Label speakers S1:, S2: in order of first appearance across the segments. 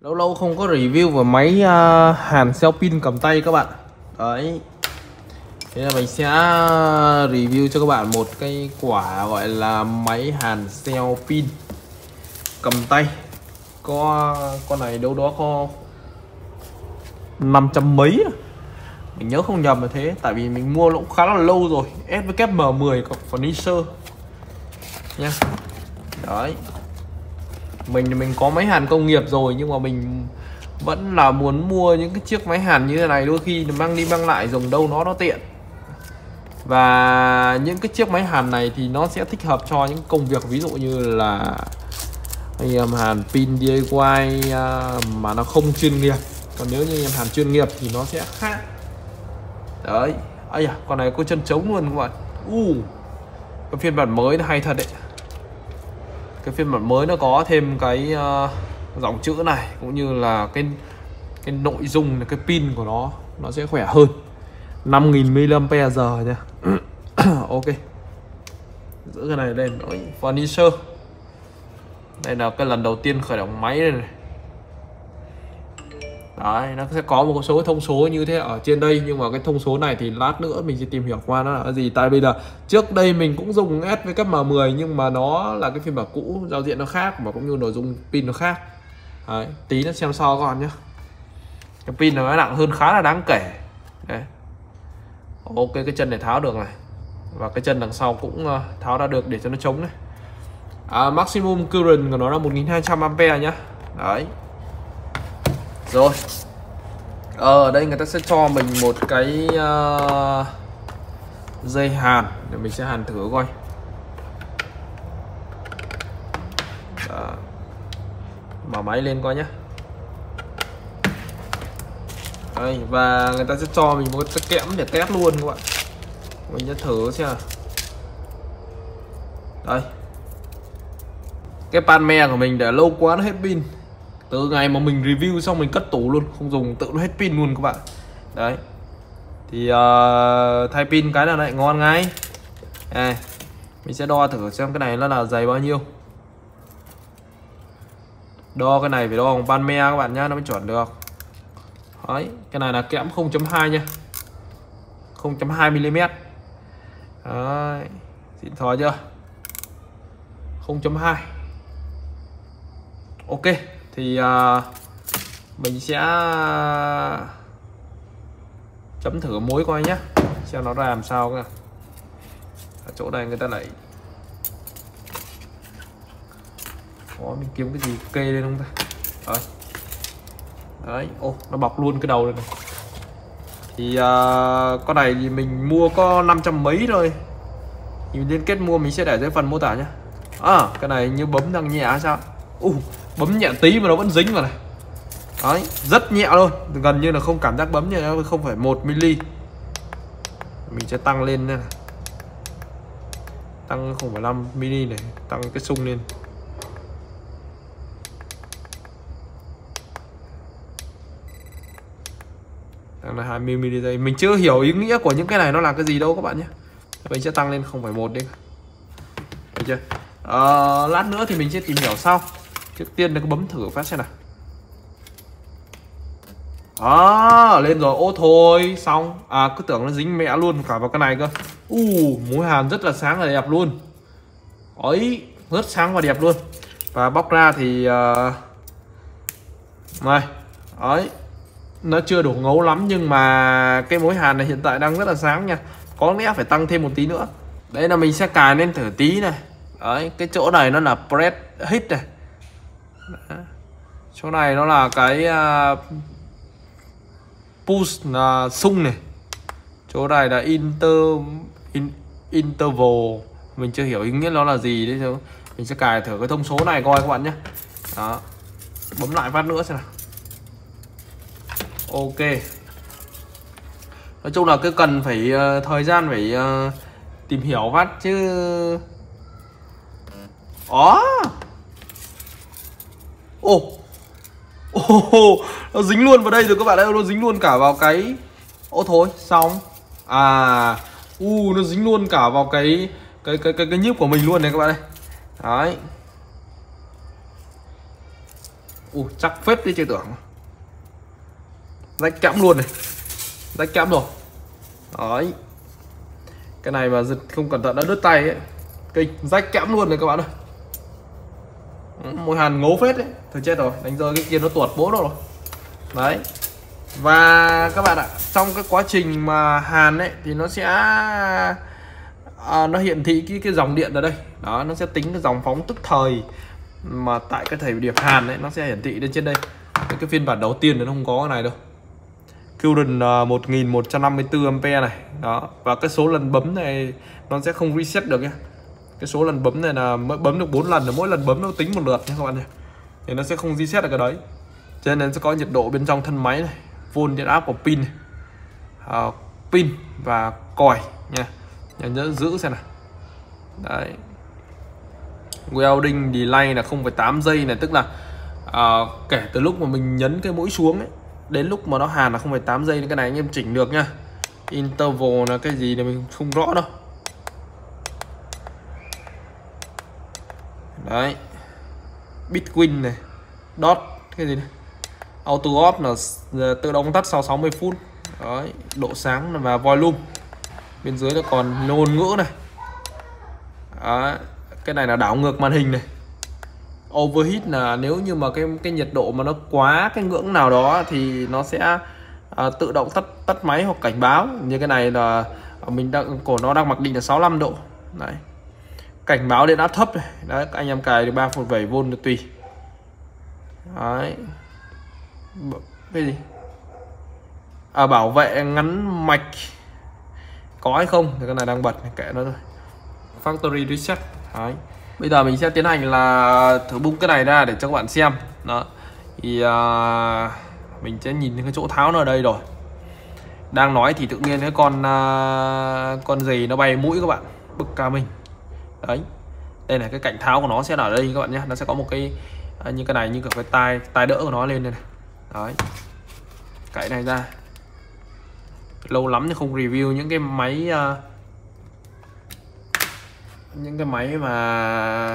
S1: lâu lâu không có review về máy uh, hàn xeo pin cầm tay các bạn đấy. Thế là mình sẽ à, review cho các bạn một cái quả gọi là máy hàn xeo pin. Cầm tay. Có à, con này đâu đó có 500 mấy mình nhớ không nhầm là thế, tại vì mình mua cũng khá là lâu rồi. SVKM10 của furniture. Nha. Đấy. Mình thì mình có máy hàn công nghiệp rồi, nhưng mà mình vẫn là muốn mua những cái chiếc máy hàn như thế này đôi khi mang đi mang lại dùng đâu nó nó tiện. Và những cái chiếc máy hàn này thì nó sẽ thích hợp cho những công việc ví dụ như là anh em hàn pin DIY à, mà nó không chuyên nghiệp. Còn nếu như em hàn chuyên nghiệp thì nó sẽ khác. Đấy. Ấy à con này có chân trống luôn các bạn. U uh, cái phiên bản mới nó hay thật đấy. Cái phiên bản mới nó có thêm cái uh, dòng chữ này cũng như là cái cái nội dung cái pin của nó nó sẽ khỏe hơn. 5000 mAh nha. Ok. Giữ cái này lên. Ôi, furniture. Đây là cái lần đầu tiên khởi động máy này, này. Đấy, nó sẽ có một số thông số như thế ở trên đây nhưng mà cái thông số này thì lát nữa mình sẽ tìm hiểu qua nó là gì. Tại bây giờ trước đây mình cũng dùng S với cấp M10 nhưng mà nó là cái phiên bản cũ giao diện nó khác mà cũng như nội dung pin nó khác. Đấy, tí nó xem so con nhé cái pin nó nặng hơn khá là đáng kể. Đấy. ok cái chân này tháo được này. Và cái chân đằng sau cũng ờ, tháo ra được để cho nó chống này. À, maximum current của nó là 1200 ampere nhá. Đấy. Rồi. Ở đây người ta sẽ cho mình một cái uh, dây hàn để mình sẽ hàn thử coi. Đó mở máy lên coi nhé đây và người ta sẽ cho mình một cái kẽm để test luôn các bạn. Mình sẽ thử xem đây. Cái pan me của mình để lâu quá nó hết pin. Từ ngày mà mình review xong mình cất tủ luôn không dùng tự nó hết pin luôn các bạn. Đấy. Thì uh, thay pin cái là lại ngon ngay. À, mình sẽ đo thử xem cái này nó là dày bao nhiêu đo cái này phải đo bằng ban me các bạn nhá nó mới chuẩn được. Đấy cái này là kẽm 0.2 nha. 0.2 mm đấy xịn thò chưa? 0.2 ok thì uh, mình sẽ chấm thử mối coi nhé xem nó ra làm sao cơ ở chỗ này người ta lại Ủa, mình kiếm cái gì? Kê lên không ta? Đấy. Đấy ô nó bọc luôn cái đầu này, này. thì uh, con này thì mình mua có 500 mấy rồi, thì mình liên kết mua mình sẽ để dưới phần mô tả nhé à cái này như bấm đang nhẹ sao? Uh, bấm nhẹ tí mà nó vẫn dính vào này. Đấy rất nhẹ luôn. Gần như là không cảm giác bấm như nó không phải một mm mình sẽ tăng lên này. Tăng 0,5 mini này tăng cái sung lên. Là 20 mili giây mình chưa hiểu ý nghĩa của những cái này nó là cái gì đâu các bạn nhé. Mình sẽ tăng lên 0,1 đi. Được chưa? À, lát nữa thì mình sẽ tìm hiểu sau. Trước tiên là bấm thử phát xem nào. À, lên rồi. Ô thôi xong. À cứ tưởng nó dính mẹ luôn cả vào cái này cơ. U uh, mối hàn rất là sáng và đẹp luôn. Ấy rất sáng và đẹp luôn. Và bóc ra thì uh, này. Ấy nó chưa đủ ngấu lắm nhưng mà cái mối hàn này hiện tại đang rất là sáng nha. Có lẽ phải tăng thêm một tí nữa. Đây là mình sẽ cài lên thử tí này. Đấy cái chỗ này nó là press hit này. Đấy. chỗ này nó là cái uh, push là sung này. Chỗ này là inter in, interval. Mình chưa hiểu ý nghĩa nó là gì đấy chứ mình sẽ cài thử cái thông số này coi các bạn nhé. Đó. Bấm lại phát nữa xem nào ok. Nói chung là cứ cần phải uh, thời gian phải uh, tìm hiểu vắt chứ. Ó ồ. Ồ nó dính luôn vào đây rồi các bạn ơi nó dính luôn cả vào cái ô thôi xong à. U uh, nó dính luôn cả vào cái cái cái cái cái nhíp của mình luôn này các bạn ơi. Đấy. U uh, chắc phết đi chơi tưởng rách cắm luôn này. Rách cắm rồi. Đấy. Cái này mà giật không cẩn thận đã đứt tay ấy. Kinh rách cắm luôn này các bạn ơi. Một hàn ngố phết đấy. Thôi chết rồi đánh rơi cái kia nó tuột bố rồi. Đấy. Và các bạn ạ trong cái quá trình mà hàn ấy thì nó sẽ à, nó hiển thị cái cái dòng điện ở đây. Đó nó sẽ tính cái dòng phóng tức thời mà tại cái thời điểm hàn ấy nó sẽ hiển thị lên trên đây. Cái, cái phiên bản đầu tiên nó không có cái này đâu. Current uh, 1154 ampere này. Đó và cái số lần bấm này nó sẽ không reset được nhé cái số lần bấm này là mới bấm được 4 lần là mỗi lần bấm nó tính một lượt nha các bạn nhé thì nó sẽ không reset được cái đấy. Cho nên sẽ có nhiệt độ bên trong thân máy này volt điện áp của pin này. Uh, pin và còi nha. Nhớ, nhớ giữ xem nào. Đấy. Welding delay là 0,8 giây này tức là uh, kể từ lúc mà mình nhấn cái mũi xuống ấy đến lúc mà nó hàn là 0,8 giây cái này anh em chỉnh được nhá. Interval là cái gì thì mình không rõ đâu. Đấy. Bitwin này. Dot cái gì này auto off là tự động tắt sau 60 phút. Đấy độ sáng và volume. Bên dưới là còn ngôn ngữ này. Đấy. cái này là đảo ngược màn hình này overheat là nếu như mà cái cái nhiệt độ mà nó quá cái ngưỡng nào đó thì nó sẽ à, tự động tắt tắt máy hoặc cảnh báo. Như cái này là mình đang cổ nó đang mặc định là 65 độ. Này cảnh báo điện áp thấp này. Đấy anh em cài được 3.7V tùy. Đấy. Cái gì? À bảo vệ ngắn mạch. Có hay không? Thì cái này đang bật kệ nó thôi. Factory reset. Đấy bây giờ mình sẽ tiến hành là thử bung cái này ra để cho các bạn xem. Đó. Thì à, mình sẽ nhìn cái chỗ tháo nó ở đây rồi. Đang nói thì tự nhiên cái con à, con gì nó bay mũi các bạn. Bực cả mình. Đấy. Đây là cái cạnh tháo của nó sẽ ở đây các bạn nhé. Nó sẽ có một cái à, như cái này như cái tai tai đỡ của nó lên đây này. Đấy. Cậy này ra. Lâu lắm thì không review những cái máy uh, những cái máy mà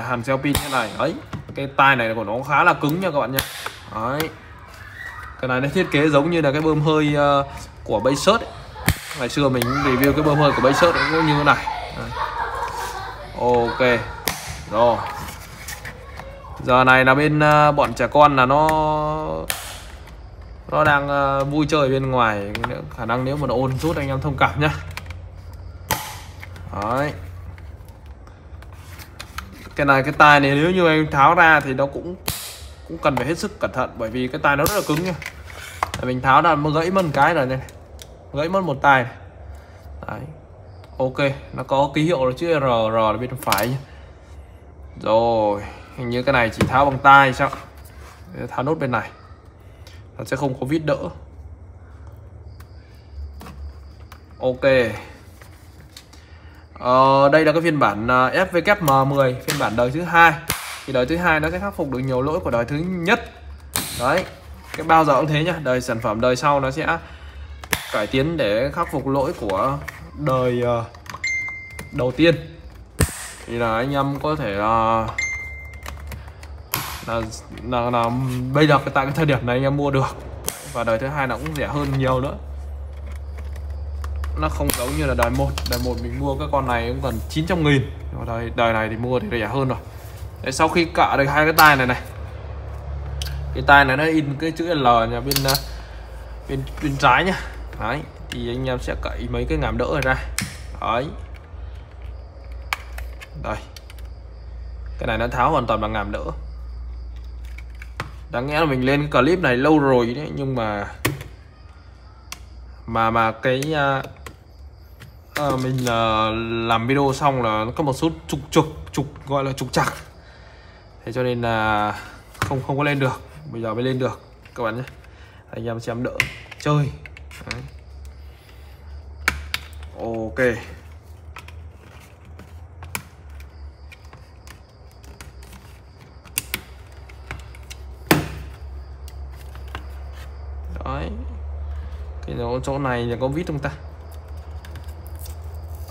S1: hàn gel pin như này. Ấy cái tai này của nó khá là cứng nha các bạn nhé đấy. Cái này nó thiết kế giống như là cái bơm hơi uh, của Baysert ngày xưa mình review cái bơm hơi của Baysert cũng như thế này. Đấy. ok. Rồi. Giờ này là bên uh, bọn trẻ con là nó nó đang uh, vui chơi bên ngoài. Khả năng nếu mà nó ôn chút anh em thông cảm nhá. Đấy cái này, cái tai này nếu như em tháo ra thì nó cũng cũng cần phải hết sức cẩn thận, bởi vì cái tai nó rất là cứng nha mình tháo ra nó gãy mất một cái rồi này gãy mất một tai này. Đấy. ok, nó có ký hiệu rồi chữ r r ở bên phải nhá. rồi, hình như cái này chỉ tháo bằng tay sao tháo nốt bên này nó sẽ không có vít đỡ ok Ờ, đây là cái phiên bản ờ, uh, FVKM10 phiên bản đời thứ hai. Thì đời thứ hai nó sẽ khắc phục được nhiều lỗi của đời thứ nhất. Đấy cái bao giờ cũng thế nhá đời sản phẩm đời sau nó sẽ cải tiến để khắc phục lỗi của đời uh, đầu tiên. Thì là anh em có thể là là, là, là bây giờ tại cái thời điểm này anh em mua được. Và đời thứ hai nó cũng rẻ hơn nhiều nữa nó không giống như là đời một. Đời một mình mua cái con này cũng gần 900 nghìn. Nhưng đời, đời này thì mua thì rẻ hơn rồi. Đấy, sau khi cạ được hai cái tai này này. Cái tai này nó in cái chữ L nhà bên ờ, bên bên trái nhá. Đấy thì anh em sẽ cậy mấy cái ngàm đỡ này ra. Đấy. Đây. Cái này nó tháo hoàn toàn bằng ngàm đỡ. Đáng nghĩa là mình lên cái clip này lâu rồi đấy nhưng mà mà mà cái ờ, à, mình uh, làm video xong là có một số trục trục trục gọi là trục chặt thế cho nên là không không có lên được. Bây giờ mới lên được các bạn nhé. Anh em xem đỡ chơi. Đấy. ok. Đấy. Cái chỗ, chỗ này là có vít không ta?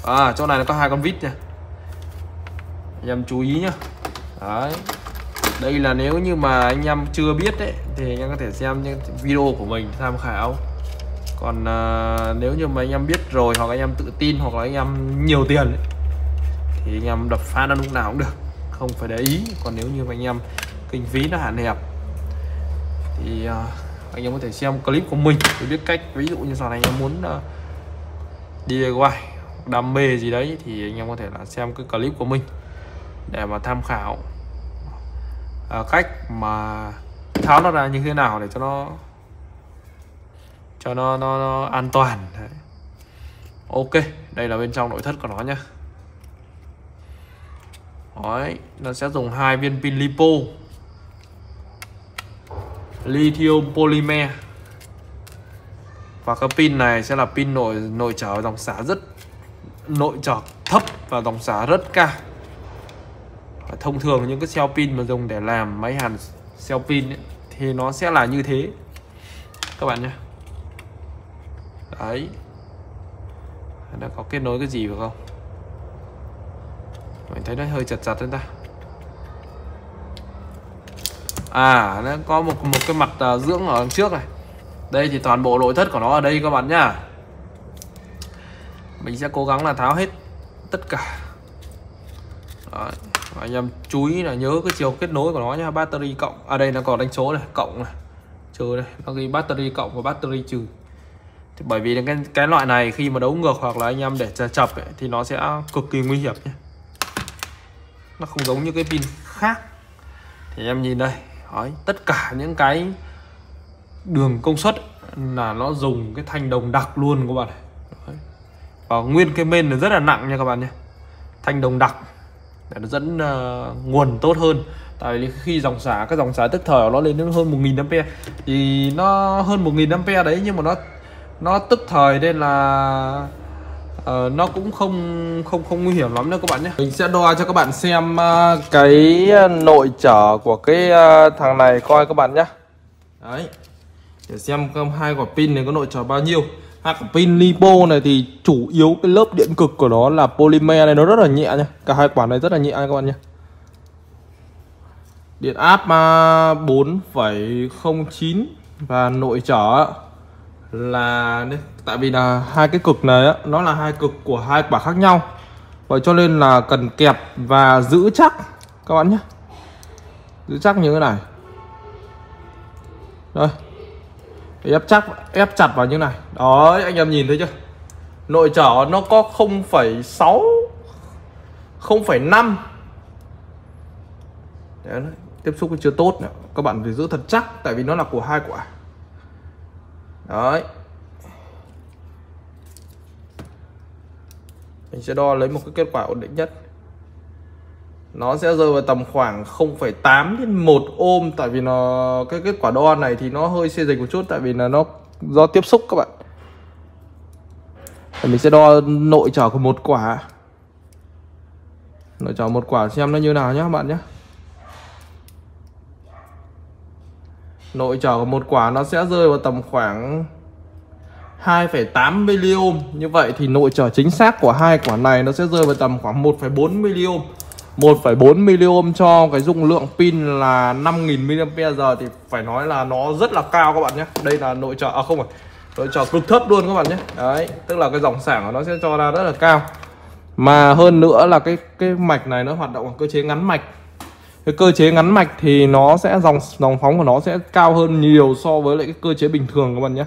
S1: À chỗ này nó có hai con vít nha. Anh em chú ý nhá. Đấy. Đây là nếu như mà anh em chưa biết đấy thì anh em có thể xem những video của mình tham khảo. Còn à, nếu như mà anh em biết rồi hoặc anh em tự tin hoặc là anh em nhiều tiền ấy, thì anh em đập phá nó lúc nào cũng được. Không phải để ý. Còn nếu như mà anh em kinh phí nó hạn hẹp thì à, anh em có thể xem clip của mình. Để biết cách. Ví dụ như sau này anh em muốn à, uh, DIY đam mê gì đấy thì anh em có thể là xem cái clip của mình để mà tham khảo à, cách mà tháo nó ra như thế nào để cho nó cho nó nó, nó an toàn. Đấy. ok đây là bên trong nội thất của nó nhá. Đấy, nó sẽ dùng hai viên pin lipo lithium polymer. Và cái pin này sẽ là pin nội nội trở dòng xả rất nội trở thấp và dòng xả rất cao. Và thông thường những cái cell pin mà dùng để làm máy hàn cell pin ấy, thì nó sẽ là như thế. Các bạn nhé. Đấy. Nó có kết nối cái gì phải không? Mình thấy nó hơi chặt chặt lên ta. À nó có một một cái mặt à, dưỡng ở đằng trước này. Đây thì toàn bộ nội thất của nó ở đây các bạn nhá mình sẽ cố gắng là tháo hết tất cả. Đấy. Và anh em chú ý là nhớ cái chiều kết nối của nó nhá battery cộng ở à đây nó còn đánh số này cộng này trừ đây nó ghi battery cộng và battery trừ. Thì bởi vì cái cái loại này khi mà đấu ngược hoặc là anh em để chập ấy, thì nó sẽ cực kỳ nguy hiểm nhé nó không giống như cái pin khác. Thì em nhìn đây Đấy, tất cả những cái đường công suất là nó dùng cái thanh đồng đặc luôn các bạn này và nguyên cái men nó rất là nặng nha các bạn nhé. Thanh đồng đặc. Để nó dẫn uh, nguồn tốt hơn. Tại vì khi dòng xả các dòng xả tức thời nó lên đến hơn 1000 ampe thì nó hơn 1000 ampe đấy nhưng mà nó nó tức thời nên là uh, nó cũng không không không nguy hiểm lắm đâu các bạn nhé. Mình sẽ đo cho các bạn xem uh, cái nội trở của cái uh, thằng này coi các bạn nhé. Đấy. Để xem hai quả pin này có nội trở bao nhiêu hai quả pin lipo này thì chủ yếu cái lớp điện cực của nó là polymer này nó rất là nhẹ nhá, cả hai quả này rất là nhẹ các bạn nhé. Điện áp 4,09 và nội trở là tại vì là hai cái cực này á, nó là hai cực của hai quả khác nhau. Vậy cho nên là cần kẹp và giữ chắc các bạn nhé. Giữ chắc như thế này. Đây ép chắc ép chặt vào như này. Đó anh em nhìn thấy chưa? Nội trở nó có 0,6 0,5 tiếp xúc chưa tốt nữa các bạn phải giữ thật chắc tại vì nó là của hai quả. Đấy. Mình sẽ đo lấy một cái kết quả ổn định nhất nó sẽ rơi vào tầm khoảng 0,8 đến 1 ôm tại vì nó cái kết quả đo này thì nó hơi xê dịch một chút tại vì là nó do tiếp xúc các bạn. Thì mình sẽ đo nội trở của một quả. Nội trở một quả xem nó như nào nhé các bạn nhé nội trở của một quả nó sẽ rơi vào tầm khoảng 2,8 miliohm như vậy thì nội trở chính xác của hai quả này nó sẽ rơi vào tầm khoảng 1,4 miliohm 1,4 milliohm cho cái dung lượng pin là 5000 mAh thì phải nói là nó rất là cao các bạn nhé. Đây là nội trợ à không phải nội trợ cực thấp luôn các bạn nhé. Đấy tức là cái dòng sản của nó sẽ cho ra rất là cao. Mà hơn nữa là cái cái mạch này nó hoạt động bằng cơ chế ngắn mạch. Cái cơ chế ngắn mạch thì nó sẽ dòng dòng phóng của nó sẽ cao hơn nhiều so với lại cái cơ chế bình thường các bạn nhé.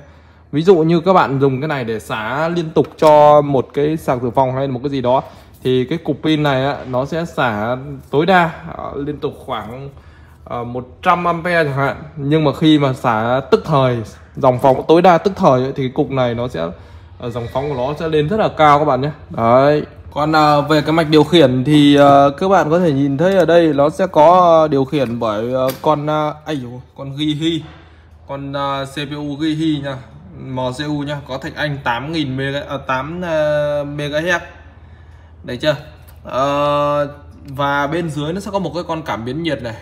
S1: Ví dụ như các bạn dùng cái này để xả liên tục cho một cái sạc dự phòng hay một cái gì đó thì cái cục pin này á, nó sẽ xả tối đa uh, liên tục khoảng uh, 100 ampe chẳng hạn. Nhưng mà khi mà xả tức thời dòng phóng tối đa tức thời ấy, thì cái cục này nó sẽ ờ, dòng phóng của nó sẽ lên rất là cao các bạn nhé. Đấy. Còn à, về cái mạch điều khiển thì à, các bạn có thể nhìn thấy ở đây nó sẽ có điều khiển bởi à, con à, ai con ghi hi. Con à, CPU ghi hi nha. MCU nha có thạch anh 8000 mega à, 8 MHz đấy chưa? À, và bên dưới nó sẽ có một cái con cảm biến nhiệt này.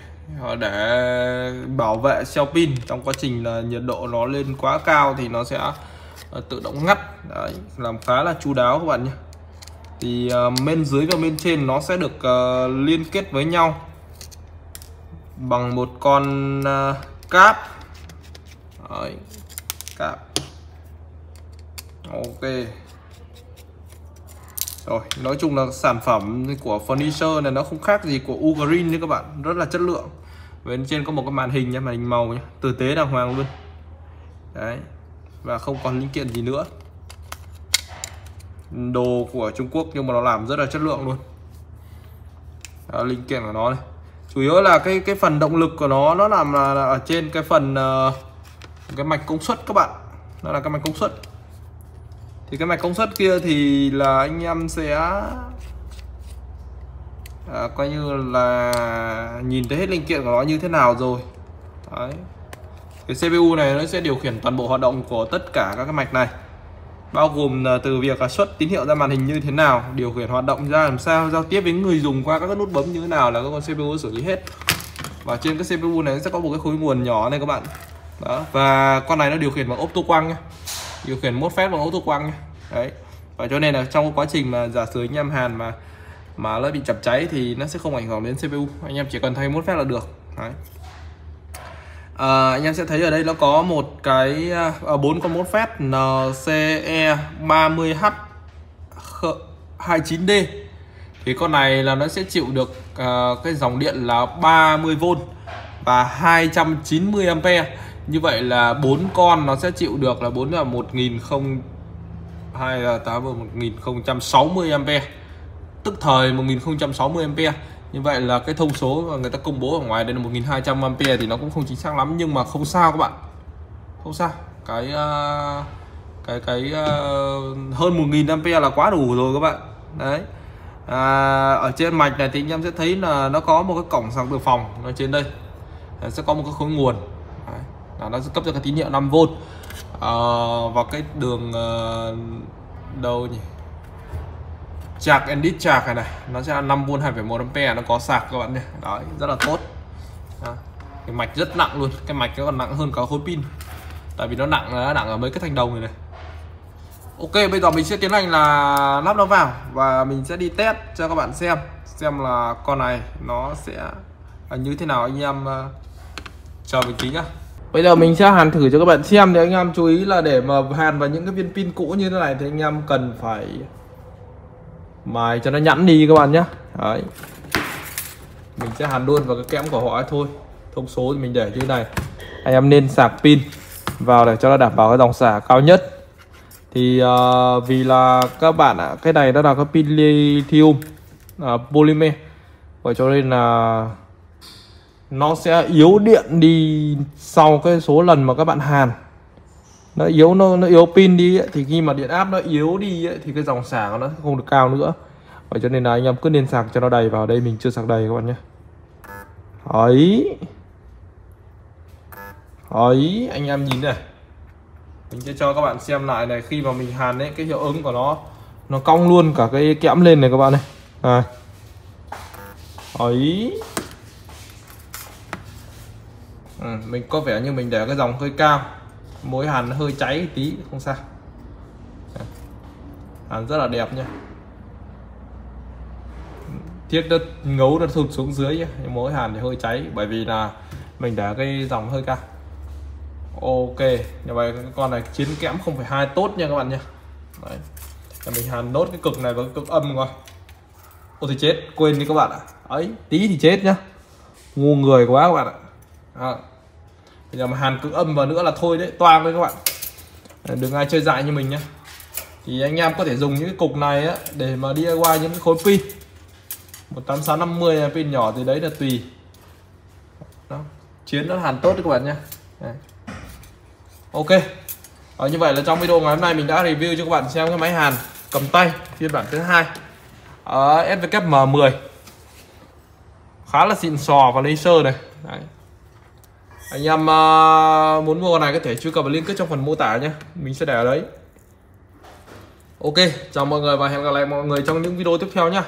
S1: Để bảo vệ cell pin. Trong quá trình là nhiệt độ nó lên quá cao thì nó sẽ ờ, tự động ngắt. Đấy, làm khá là chu đáo các bạn nhé. Thì ờ, bên dưới và bên trên nó sẽ được liên kết với nhau bằng một con cáp. Đấy, cáp. Ok rồi nói chung là sản phẩm của furniture này nó không khác gì của Ugreen nha các bạn. Rất là chất lượng. Bên trên có một cái màn hình nha màn hình màu nhá, tử tế đàng hoàng luôn. Đấy. Và không còn linh kiện gì nữa. Đồ của Trung Quốc nhưng mà nó làm rất là chất lượng luôn. Đó, linh kiện của nó này. Chủ yếu là cái cái phần động lực của nó nó làm là, là ở trên cái phần uh, cái mạch công suất các bạn. Đó là cái mạch công suất thì cái mạch công suất kia thì là anh em sẽ à, coi như là nhìn thấy hết linh kiện của nó như thế nào rồi. Đấy. Cái CPU này nó sẽ điều khiển toàn bộ hoạt động của tất cả các cái mạch này. Bao gồm từ việc là xuất tín hiệu ra màn hình như thế nào điều khiển hoạt động ra làm sao giao tiếp với người dùng qua các nút bấm như thế nào là các con CPU xử lý hết. Và trên cái CPU này sẽ có một cái khối nguồn nhỏ này các bạn. Đó và con này nó điều khiển bằng ốp tô quang nhé điều khiển mốt phép bằng ô tô quang nhé. đấy. Và cho nên là trong quá trình mà giả sử anh em hàn mà mà nó bị chập cháy thì nó sẽ không ảnh hưởng đến CPU anh em chỉ cần thay mốt phép là được. Đấy. À, anh em sẽ thấy ở đây nó có một cái à, à bốn con mốt phép NCE 30H 29D thì con này là nó sẽ chịu được uh, cái dòng điện là 30V và 290 A như vậy là bốn con nó sẽ chịu được là bốn là một nghìn không hai là tám và một nghìn không trăm sáu mươi ampe. Tức thời 1060 ampe. Như vậy là cái thông số mà người ta công bố ở ngoài đây là 1200 ampe thì nó cũng không chính xác lắm nhưng mà không sao các bạn. Không sao. Cái ờ, cái cái ờ, hơn hơn 1000 ampe là quá đủ rồi các bạn. Đấy. À, ở trên mạch này thì anh em sẽ thấy là nó có một cái cổng sạc dự phòng ở trên đây. Sẽ có một cái khối nguồn. Đó, nó sẽ cấp cho cái tín hiệu 5V à, ờ, và cái đường uh, đâu nhỉ? Chạc and chạc này này nó sẽ là 5V 2,1 A nó có sạc các bạn nhé. Đấy rất là tốt. À, cái mạch rất nặng luôn cái mạch nó còn nặng hơn cả khối pin. Tại vì nó nặng nó nặng ở mấy cái thanh đồng này này. Ok bây giờ mình sẽ tiến hành là lắp nó vào và mình sẽ đi test cho các bạn xem xem là con này nó sẽ như thế nào. Anh em ờ, chờ mình tí nhá. Bây giờ mình sẽ hàn thử cho các bạn xem thì anh em chú ý là để mà hàn vào những cái viên pin cũ như thế này thì anh em cần phải mài cho nó nhẵn đi các bạn nhé. Đấy. Mình sẽ hàn luôn vào cái kẽm của họ thôi. Thông số thì mình để như thế này. Anh em nên sạc pin vào để cho nó đảm bảo cái dòng xả cao nhất. Thì uh, vì là các bạn ạ, cái này nó là cái pin lithium uh, polymer. Vậy cho nên là nó sẽ yếu điện đi sau cái số lần mà các bạn hàn. Nó yếu nó nó yếu pin đi ấy, thì khi mà điện áp nó yếu đi ấy, thì cái dòng xả của nó không được cao nữa. Vậy cho nên là anh em cứ nên sạc cho nó đầy vào đây mình chưa sạc đầy các bạn nhé. Ấy. Ấy anh em nhìn này. Mình sẽ cho các bạn xem lại này khi mà mình hàn ấy cái hiệu ứng của nó nó cong luôn cả cái kẽm lên này các bạn này. À. ấy ừ, mình có vẻ như mình để cái dòng hơi cao. Mối hàn hơi cháy tí không sao. Hàn rất là đẹp nha thiết đất ngấu nó thụt xuống dưới nhé mối hàn thì hơi cháy bởi vì là mình để cái dòng hơi cao. Ok như vậy con này chiến kẽm không phải hai tốt nha các bạn nha Đấy. mình hàn nốt cái cực này với cực âm coi. Ôi thì chết quên đi các bạn ạ. Ấy tí thì chết nhá. Ngu người quá các bạn ạ. À bây giờ mà hàn cứ âm vào nữa là thôi đấy, toang đấy các bạn. Đừng ai chơi dại như mình nhé thì anh em có thể dùng những cái cục này á để mà đi qua những cái khối pin. 18650 pin nhỏ thì đấy là tùy. Đó, chiến nó hàn tốt đấy các bạn nhé ok. Ở như vậy là trong video ngày hôm nay mình đã review cho các bạn xem cái máy hàn cầm tay, phiên bản thứ hai. Ở SVKM10 khá là xịn sò và laser này. Đấy anh em uh, muốn mua này có thể truy cập vào link kết trong phần mô tả nhé. Mình sẽ để ở đấy. Ok chào mọi người và hẹn gặp lại mọi người trong những video tiếp theo nhé.